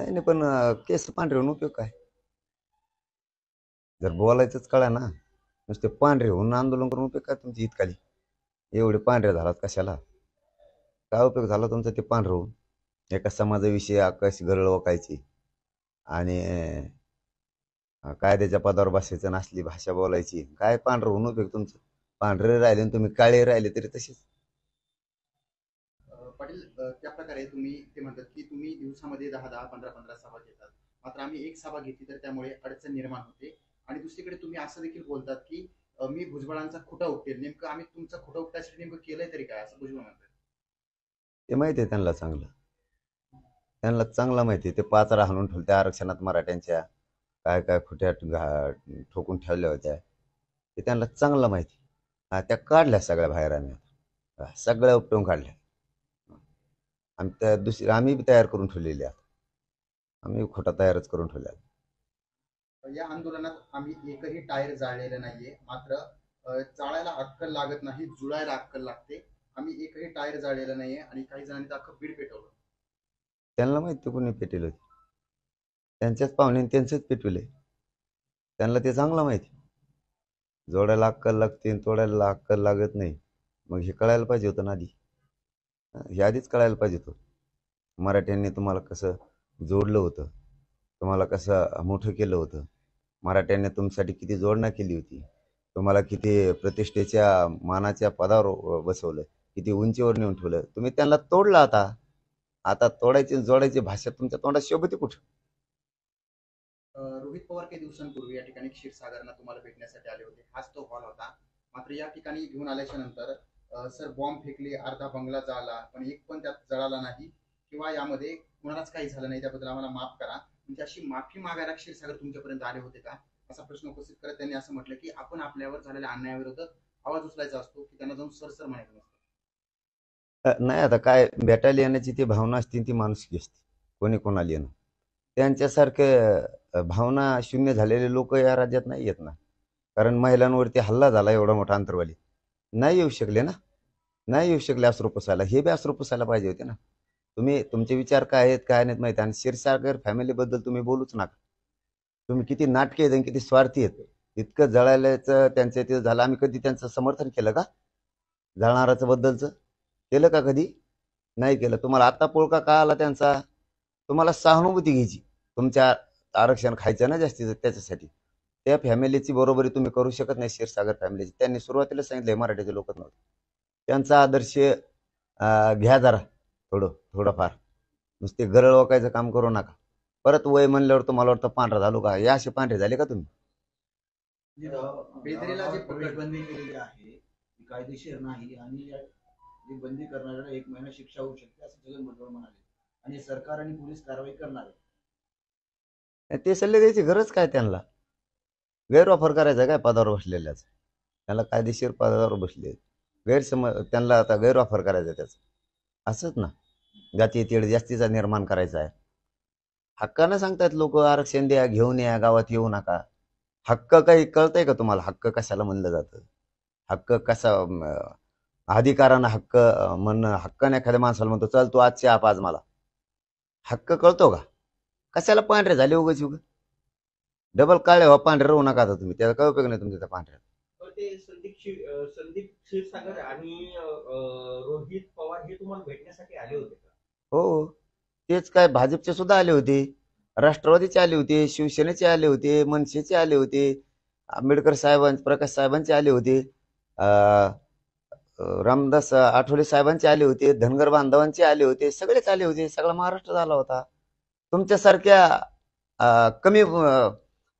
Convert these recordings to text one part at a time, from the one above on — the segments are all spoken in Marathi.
नाही नाही पण केस पांढरे होऊन उपयोग काय? जर बोलायचंच कळा ना नुसते पांढरे होऊन आंदोलन करून उपयोग काय तुमची इतकाली एवढे पांढरे झालात कशाला? काय उपयोग झाला तुमचा ते पांढरं होऊन? एका समाजाविषयी आकाश गरळ ओकायची आणि कायद्याच्या पदावर बसायचं नसली भाषा बोलायची. काय पांढरं होऊन उपयोग तुमचं? पांढरे राहिले आणि तुम्ही काळे राहिले तरी तसेच. पाटील त्या प्रकारे तुम्ही ते म्हणतात की तुम्ही दिवसामध्ये दहा दहा पंधरा पंधरा सभा घेतात. मात्र आम्ही एक सभा घेतली तर त्यामुळे अडचण निर्माण होते. आणि दुसरीकडे तुम्ही असं देखील बोलतात की मी भुजबळांचा खुटा उपटेल. नेमकं आम्ही तुमचा खुटा उपटायसाठी नेमकं केलंय तरी काय? असं भुजबळ म्हणतात. ते माहिती आहे त्यांना चांगलं. त्यांना चांगलं माहिती आहे. ते पाच हाणून ठेवल्या आरक्षणात मराठ्यांच्या. काय काय खोट्या ठोकून ठेवल्या होत्या. ते त्यांना चांगलं माहिती. हा त्या काढल्या सगळ्या बाहेर आम्ही. सगळ्या उपटून काढल्या. आम्ही त्या दुसरी आम्ही बी तयार करून ठेवलेली आहे. आम्ही खोटा तयारच करून ठेवल्या या आंदोलनात आम्ही एकही टायर जाळलेलं नाहीये. मात्र अ, जाळायला अक्कल लागत नाही जुळायला अक्कल लागते. आम्ही एकही टायर जाळलेलं नाहीये आणि काही जणांनी तर अख्खं बीड पेटवलं. त्यांना माहिती कोणी पेटेल. होती त्यांच्याच पाहुणे त्यांचेच पेटविले त्यांना ते चांगलं माहिती जोडायला अक्कल लागते तोडायला अक्कल लागत नाही. मग हे कळायला पाहिजे होतं ना आधी. हे आधीच कळायला पाहिजे तो मराठ्यांनी तुम्हाला कसं जोडलं होतं? तुम्हाला कसं मोठं केलं होतं? मराठ्यांनी तुमच्यासाठी किती जोडणा केली होती? तुम्हाला किती प्रतिष्ठेच्या मानाच्या पदावर बसवलं? किती उंचीवर नेऊन ठेवलं? तुम्ही त्यांना तोडलं आता. आता तोडायची जोडायची भाषा तुमच्या तोंडात शोभते कुठं? रोहित पवार काही दिवसांपूर्वी या ठिकाणी क्षीरसागरना तुम्हाला भेटण्यासाठी आले होते. हाच तो हॉल होता. मात्र या ठिकाणी घेऊन आल्याच्यानंतर सर बॉम्ब फेकले अर्धा बंगला जळाला पण एक पण त्यात जळाला नाही किंवा यामध्ये कुणालाच काही झालं नाही त्याबद्दल आम्हाला माफ करा. म्हणजे अशी माफी मागायला क्षीरसागर तुमच्यापर्यंत आले होते का? असा प्रश्न उपस्थित करत त्यांनी असं म्हटलं की आपण आपल्यावर झालेल्या अन्यायाविरोधात आवाज उचलायचा असतो की त्यांना जाऊन सरसर म्हणायचं नसतं. नाही आता काय भेटायला येण्याची ती भावना असते ती माणुसकी असते. कोणी कोणाला येणं. त्यांच्यासारखे भावना शून्य झालेले लोक या राज्यात नाही येत ना. कारण महिलांवरती हल्ला झाला एवढा मोठा अंतरवाली नाही येऊ शकले ना? नाही येऊ शकले अश्रू हे बी अश्रू पाहिजे होते ना. तुम्ही तुमचे विचार काय आहेत काय नाहीत माहिती. आणि क्षीरसागर फॅमिलीबद्दल तुम्ही बोलूच नका. तुम्ही किती नाटके आहेत आणि किती स्वार्थी आहेत. इतकं जळायचं त्यांचं ते झालं. आम्ही कधी त्यांचं समर्थन केलं का? जळणाराचं बद्दलचं? केलं का कधी? नाही केलं. तुम्हाला आता पोळका का आला त्यांचा? तुम्हाला सहानुभूती घ्यायची. तुमच्या आरक्षण खायचं ना जास्तीचं त्याच्यासाठी? त्या फॅमिलीची बरोबरी तुम्ही करू शकत नाही क्षीरसागर फॅमिलीची त्यांनी सुरुवातीला सांगितलंय मराठीचे लोक नव्हते. त्यांचा आदर्श घ्या जरा थोडं थोडंफार. नुसते गरळ ओकायचं काम करू नका. परत वय म्हणल्यावर तुम्हाला वाटतं पांढरा झालो का? या असे पांढरे झाले का तुम्ही? बेदरीला जे पकड- बंदी केलेली आहे ती कायदेशीर नाही आणि या- जी बंदी करणाऱ्याला एक महिना शिक्षा होऊ शकते असं जगन भुजबळ म्हणाले. आणि सरकार आणि पोलीस कारवाई करणार. आहे ते सल्ले द्यायची गरज काय त्यांना? गैरवापर करायचा काय पदावर बसलेल्याच? त्याला कायदेशीर पदावर बसले. गैरसमज त्यांना आता गैरवापर करायचा त्याचा. असंच ना. जाती तीळ जास्तीचा निर्माण करायचा आहे. हक्कानं सांगतायत लोक आरक्षण द्या घेऊन या गावात येऊ नका. हक्क काही कळतंय का तुम्हाला? हक्क कशाला म्हणलं जातं? हक्क कसा अधिकारानं हक्क म्हणणं हक्काने एखाद्या माणसाला म्हणतो चल तू आजची आप आज मला. हक्क कळतो का? कशाला पांढरे झाले उगाच उगं डबल काळे व्हा पांढरे राहू नका आता तुम्ही. त्याचा काय उपयोग नाही तुमच्या त्या पांढऱ्या तर ते संदीप अं, संदीप क्षीरसागर आणि अं, रोहित पवार हे तुम्हाला भेटण्यासाठी आले होते का? हो. तेच काय भाजपचे सुद्धा आले होते. राष्ट्रवादीचे आले होते शिवसेनेचे आले होते मनसेचे आले होते आंबेडकर साहेबां प्रकाश साहेबांचे आले होते अं, अं, रामदास आठवले साहेबांचे आले होते धनगर बांधवांचे आले होते सगळेच आले होते. सगळा महाराष्ट्र झाला होता. तुमच्यासारख्या अं, कमी अं,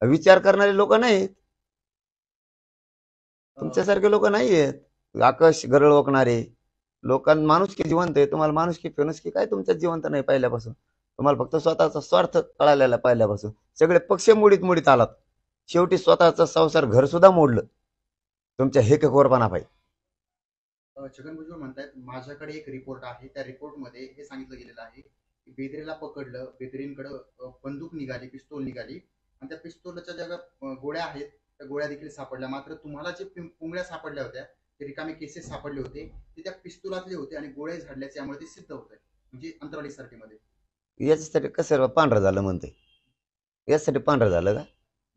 विचार करणारे लोक नाहीत. तुमच्यासारखे लोक नाही आहेत आकाश गरळ ओकणारे. लोकांना माणुसकी जिवंत आहे तुम्हाला माणुसकी फेनुसकी काय तुमच्यात जिवंत नाही पहिल्यापासून. तुम्हाला फक्त स्वतःचा स्वार्थ कळालेला पहिल्यापासून. सगळे पक्ष मोडीत मोडीत आलात. शेवटी स्वतःचा संसार घर सुद्धा मोडलं. तुमच्या हे कोरपाना पाहिजे छगन भुजबळ म्हणतायत माझ्याकडे एक रिपोर्ट आहे. त्या रिपोर्टमध्ये हे सांगितलं गेलेलं आहे की बेदरेला पकडलं बेदरींकडे बंदूक निघाली पिस्तूल निघाली. आणि त्या पिस्तूलच्या ज्या गोळ्या आहेत त्या गोळ्या देखील सापडल्या. मात्र तुम्हाला जे पुंगळ्या सापडल्या होत्या ते रिकामे केसेस सापडले होते ते त्या पिस्तुलातले होते आणि गोळे झाडल्याचे यामुळे ते सिद्ध होत आहे म्हणजे अंतराळी सर्टीमध्ये याच्यासाठी कसं पांढरं झालं म्हणते? याच्यासाठी पांढरं झालं का?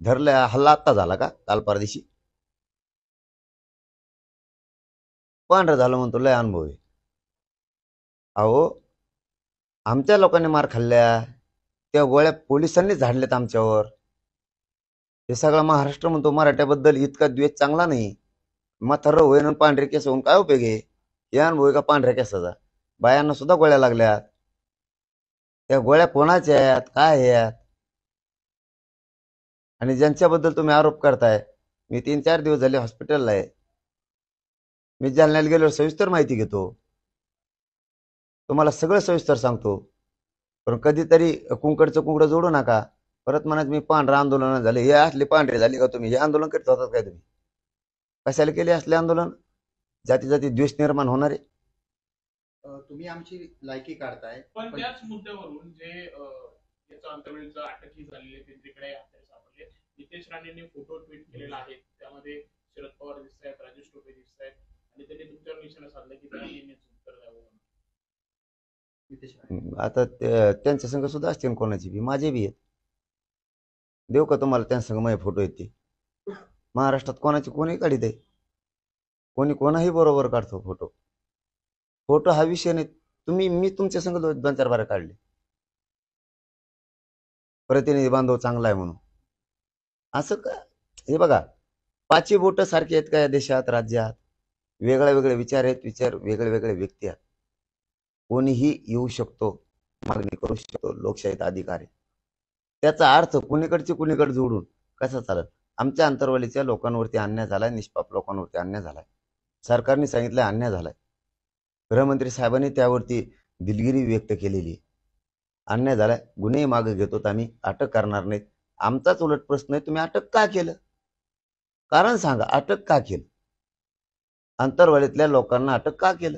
धरल्या हल्ला आत्ता झाला का? काल परदेशी? पांढरं झालं म्हणतो लय अनुभव आहे. अहो आमच्या लोकांनी मार खाल्ल्या त्या गोळ्या पोलिसांनी झाडल्यात आमच्यावर. हे सगळा महाराष्ट्र म्हणतो मराठ्याबद्दल इतका द्वेष चांगला नाही. म्हातारं होईन पांढरे केस होऊन काय उपयोग आहे? हे अनुभव आहे का पांढऱ्या केसाचा. बायांना सुद्धा गोळ्या लागल्यात. त्या गोळ्या कोणाच्या आहेत? काय आहेत? आणि ज्यांच्याबद्दल तुम्ही आरोप करताय मी तीन चार दिवस झाले हॉस्पिटलला आहे. मी जालन्याला गेल्यावर सविस्तर माहिती घेतो. तुम्हाला सगळं सविस्तर सांगतो. पण कधीतरी कुंकडचं कुंकडं जोडू नका. परत म्हणत मी पांढरं आंदोलन झाले. हे असले पांढरे झाले का तुम्ही? हे आंदोलन करत होतात काय तुम्ही? कशाला केले असले आंदोलन? जाती जाती द्वेष निर्माण होणारे तुम्ही आमची लायकी काढताय. पण त्याच मुद्द्यावरून जे अंतर्वेळचं अटकही झालेले हत्यारे सापडले. नितेश राणेंनी फोटो ट्विट केलेला आहे. त्यामध्ये शरद पवार दिसत आहेत राजेश टोपे दिसत आहेत आणि त्यांनी तुमच्यावर निशाणा साधलं की त्यांनी नेहमीच उत्तर द्यावं म्हणून. नितेश राणे. आता त्यांच्या संघ सुद्धा असतील कोणाची बी. माझे बी आहेत. देऊ का तुम्हाला त्यांसंग माझे फोटो येते महाराष्ट्रात कोणाची कोणी काढीत आहे कोणी कोणाही बरोबर काढतो फोटो. फोटो हा विषय नाही. तुम्ही मी तुमच्या संग दोन चार बारा काढले. प्रतिनिधी बांधव चांगला आहे म्हणून. असं का? हे बघा पाचवी बोट सारखे आहेत का या देशात राज्यात? वेगळे वेगळे विचार आहेत विचार वेगळे वेगळे व्यक्ती आहेत. कोणीही येऊ शकतो मागणी करू शकतो लोकशाहीत अधिकार आहे. त्याचा अर्थ कुणीकडची कुणीकडे जोडून कसा चालत? आमच्या अंतरवलीच्या लोकांवरती अन्याय झालाय निष्पाप लोकांवरती अन्याय झालाय. सरकारने सांगितलं अन्याय झालाय. गृहमंत्री साहेबांनी त्यावरती दिलगिरी व्यक्त केलेली. आहे अन्याय झालाय गुन्हे मागे घेतो आम्ही अटक करणार नाहीत. आमचाच उलट प्रश्न आहे तुम्ही अटक का केलं? कारण सांगा अटक का केलं? अंतरवलीतल्या लोकांना अटक का केलं?